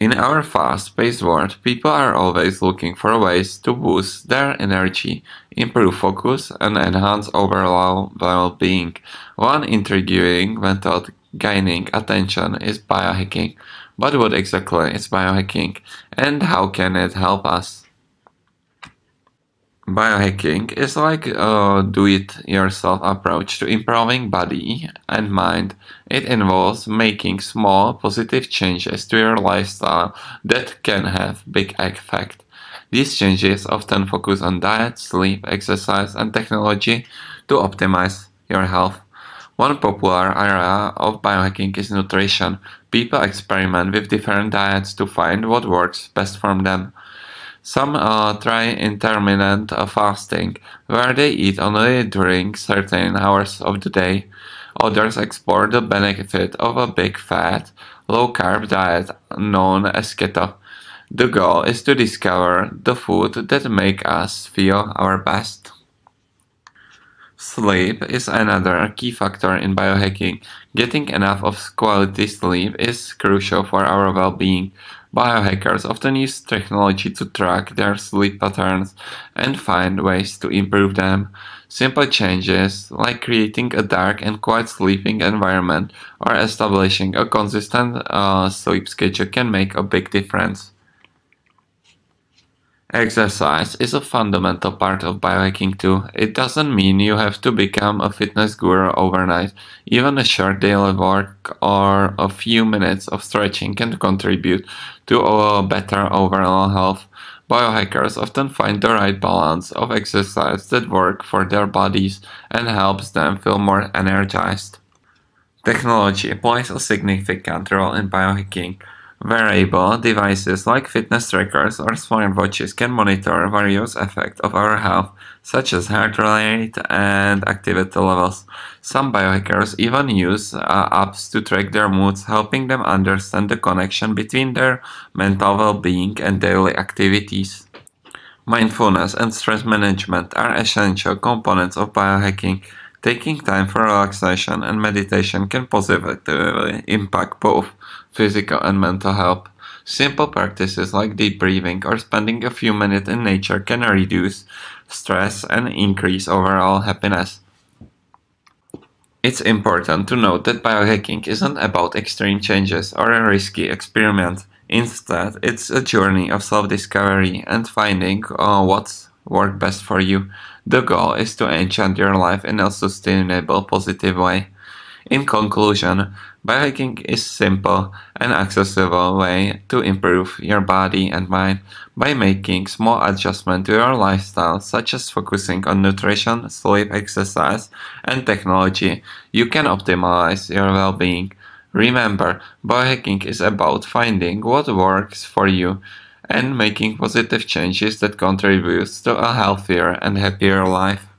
In our fast-paced world, people are always looking for ways to boost their energy, improve focus, and enhance overall well-being. One intriguing method gaining attention is biohacking. But what exactly is biohacking, and how can it help us? Biohacking is like a do-it-yourself approach to improving body and mind. It involves making small positive changes to your lifestyle that can have big effect. These changes often focus on diet, sleep, exercise, and technology to optimize your health. One popular area of biohacking is nutrition. People experiment with different diets to find what works best for them. Some uh, try intermittent uh, fasting, where they eat only during certain hours of the day. Others explore the benefit of a big fat, low carb diet known as keto. The goal is to discover the food that make us feel our best. Sleep is another key factor in biohacking. Getting enough of quality sleep is crucial for our well-being. Biohackers often use technology to track their sleep patterns and find ways to improve them. Simple changes, like creating a dark and quiet sleeping environment or establishing a consistent uh, sleep schedule can make a big difference. Exercise is a fundamental part of biohacking too. It doesn't mean you have to become a fitness guru overnight. Even a short daily walk or a few minutes of stretching can contribute to a better overall health. Biohackers often find the right balance of exercise that work for their bodies and helps them feel more energized. Technology plays a significant role in biohacking. Wearable devices like fitness trackers or smartwatches can monitor various aspects of our health, such as heart rate and activity levels. Some biohackers even use uh, apps to track their moods, helping them understand the connection between their mental well-being and daily activities. Mindfulness and stress management are essential components of biohacking. Taking time for relaxation and meditation can positively impact both physical and mental health. Simple practices like deep breathing or spending a few minutes in nature can reduce stress and increase overall happiness. It's important to note that biohacking isn't about extreme changes or a risky experiment. Instead, it's a journey of self-discovery and finding uh, what's work best for you. The goal is to enchant your life in a sustainable, positive way. In conclusion, biohacking is a simple and accessible way to improve your body and mind by making small adjustments to your lifestyle such as focusing on nutrition, sleep, exercise, and technology. You can optimize your well-being. Remember, biohacking is about finding what works for you and making positive changes that contribute to a healthier and happier life.